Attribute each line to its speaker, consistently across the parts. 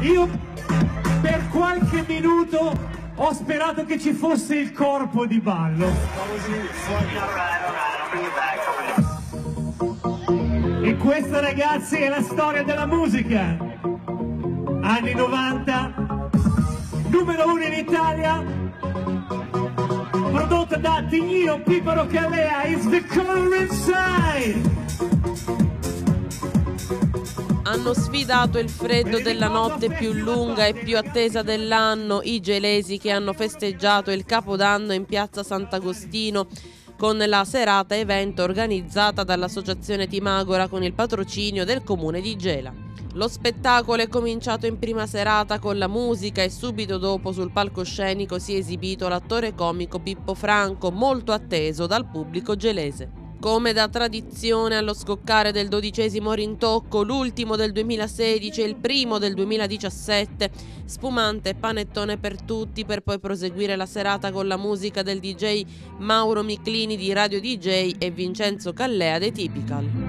Speaker 1: Io per qualche minuto ho sperato che ci fosse il corpo di ballo. E questa ragazzi è la storia della musica. Anni 90, numero uno in Italia, prodotta da Tignino Piparo Calea, is the color inside.
Speaker 2: Hanno sfidato il freddo della notte più lunga e più attesa dell'anno i gelesi che hanno festeggiato il Capodanno in piazza Sant'Agostino con la serata evento organizzata dall'Associazione Timagora con il patrocinio del comune di Gela. Lo spettacolo è cominciato in prima serata con la musica e subito dopo sul palcoscenico si è esibito l'attore comico Pippo Franco, molto atteso dal pubblico gelese. Come da tradizione allo scoccare del dodicesimo rintocco, l'ultimo del 2016 e il primo del 2017, spumante panettone per tutti per poi proseguire la serata con la musica del DJ Mauro Miclini di Radio DJ e Vincenzo Callea dei Typical.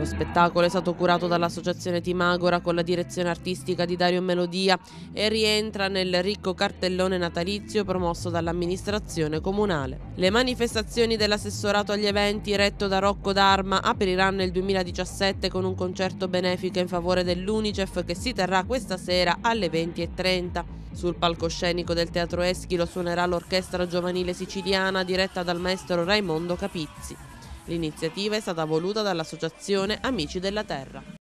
Speaker 2: Lo spettacolo è stato curato dall'Associazione Timagora con la direzione artistica di Dario Melodia e rientra nel ricco cartellone natalizio promosso dall'amministrazione comunale. Le manifestazioni dell'assessorato agli eventi retto da Rocco D'Arma apriranno il 2017 con un concerto benefico in favore dell'Unicef che si terrà questa sera alle 20.30. Sul palcoscenico del Teatro Eschilo suonerà l'orchestra giovanile siciliana diretta dal maestro Raimondo Capizzi. L'iniziativa è stata voluta dall'Associazione Amici della Terra.